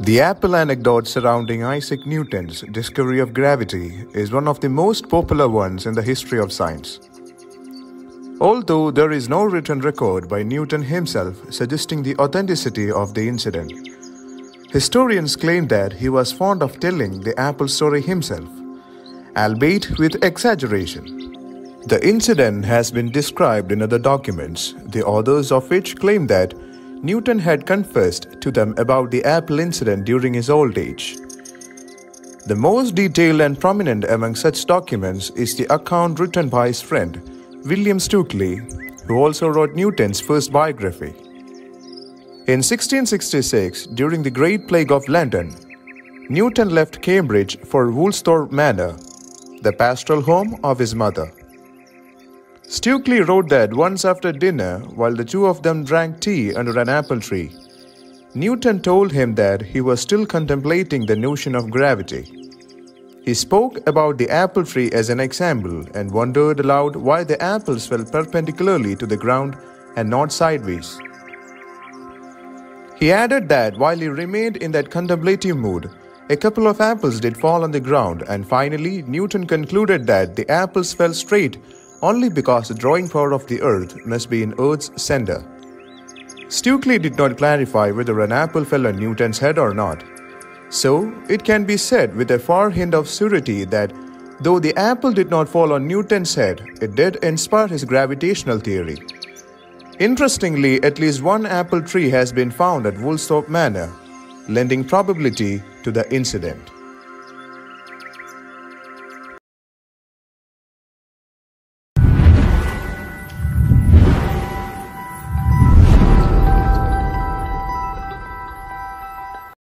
The Apple anecdote surrounding Isaac Newton's discovery of gravity is one of the most popular ones in the history of science. Although there is no written record by Newton himself suggesting the authenticity of the incident, historians claim that he was fond of telling the Apple story himself, albeit with exaggeration. The incident has been described in other documents, the authors of which claim that Newton had confessed to them about the Apple incident during his old age. The most detailed and prominent among such documents is the account written by his friend, William Stukeley, who also wrote Newton's first biography. In 1666, during the Great Plague of London, Newton left Cambridge for Woolsthorpe Manor, the pastoral home of his mother. Stukeley wrote that once after dinner, while the two of them drank tea under an apple tree, Newton told him that he was still contemplating the notion of gravity. He spoke about the apple tree as an example and wondered aloud why the apples fell perpendicularly to the ground and not sideways. He added that while he remained in that contemplative mood, a couple of apples did fall on the ground, and finally, Newton concluded that the apples fell straight only because the drawing power of the Earth must be in Earth's center. Stukeley did not clarify whether an apple fell on Newton's head or not. So, it can be said with a far hint of surety that though the apple did not fall on Newton's head, it did inspire his gravitational theory. Interestingly, at least one apple tree has been found at Woolsthorpe Manor, lending probability to the incident.